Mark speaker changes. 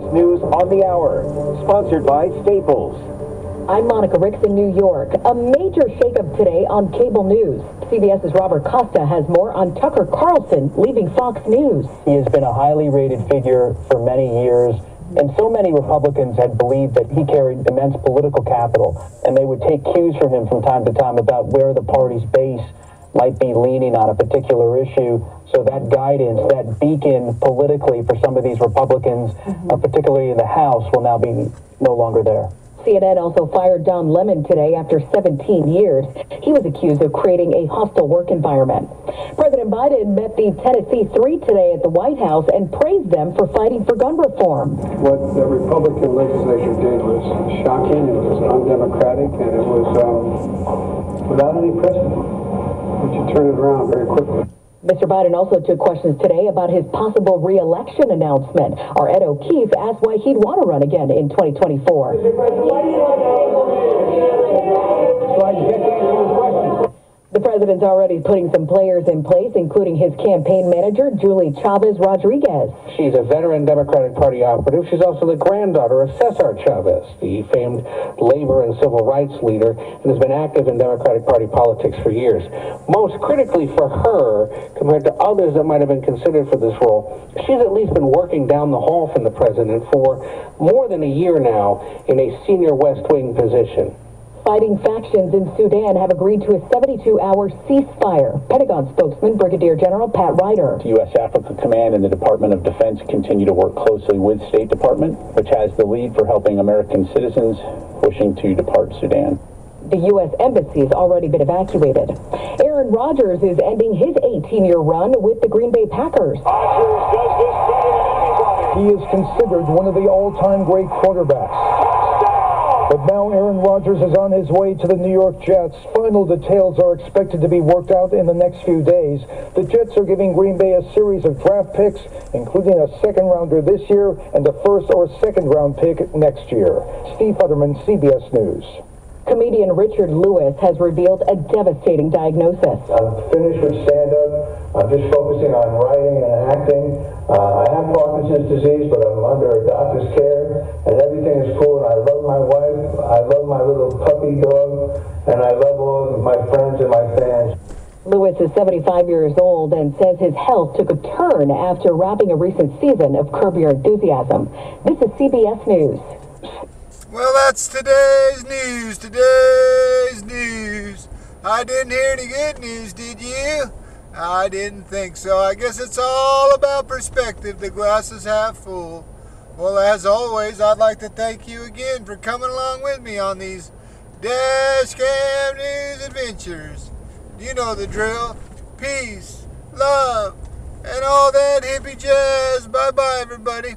Speaker 1: CBS News on the Hour, sponsored by Staples.
Speaker 2: I'm Monica Ricks in New York. A major shakeup today on cable news. CBS's Robert Costa has more on Tucker Carlson leaving Fox News.
Speaker 3: He has been a highly rated figure for many years. And so many Republicans had believed that he carried immense political capital, and they would take cues from him from time to time about where the party's base might be leaning on a particular issue. So that guidance, that beacon politically for some of these Republicans, mm-hmm. uh, particularly in the House, will now be no longer there.
Speaker 2: CNN also fired Don Lemon today after 17 years. He was accused of creating a hostile work environment. President Biden met the Tennessee Three today at the White House and praised them for fighting for gun reform.
Speaker 4: What the Republican legislature did was shocking, it was undemocratic, and it was um, without any precedent. But you turn it around very quickly.
Speaker 2: Mr. Biden also took questions today about his possible reelection announcement. Our Ed O'Keefe asked why he'd want to run again in 2024. The president's already putting some players in place, including his campaign manager, Julie Chavez Rodriguez.
Speaker 5: She's a veteran Democratic Party operative. She's also the granddaughter of Cesar Chavez, the famed labor and civil rights leader, and has been active in Democratic Party politics for years. Most critically for her, compared to others that might have been considered for this role, she's at least been working down the hall from the president for more than a year now in a senior West Wing position.
Speaker 2: Fighting factions in Sudan have agreed to a 72-hour ceasefire. Pentagon spokesman Brigadier General Pat Ryder.
Speaker 6: The U.S. Africa Command and the Department of Defense continue to work closely with State Department, which has the lead for helping American citizens wishing to depart Sudan.
Speaker 2: The U.S. Embassy has already been evacuated. Aaron Rodgers is ending his 18-year run with the Green Bay Packers.
Speaker 7: He is considered one of the all-time great quarterbacks. But now Aaron Rodgers is on his way to the New York Jets. Final details are expected to be worked out in the next few days. The Jets are giving Green Bay a series of draft picks, including a second rounder this year and a first or second round pick next year. Steve Futterman, CBS News.
Speaker 2: Comedian Richard Lewis has revealed a devastating diagnosis.
Speaker 8: I'm finished with stand-up. I'm just focusing on writing and acting. Uh, I have Parkinson's disease, but I'm under a doctor's care, and everything is cool, and I love my wife. I love my little puppy dog, and I love all of my friends and my fans.
Speaker 2: Lewis is 75 years old and says his health took a turn after wrapping a recent season of Curb Your Enthusiasm. This is CBS News.
Speaker 9: Well, that's today's news. Today's news. I didn't hear any good news, did you? I didn't think so. I guess it's all about perspective. The glass is half full. Well, as always, I'd like to thank you again for coming along with me on these Dash Cam News adventures. You know the drill. Peace, love, and all that hippie jazz. Bye bye, everybody.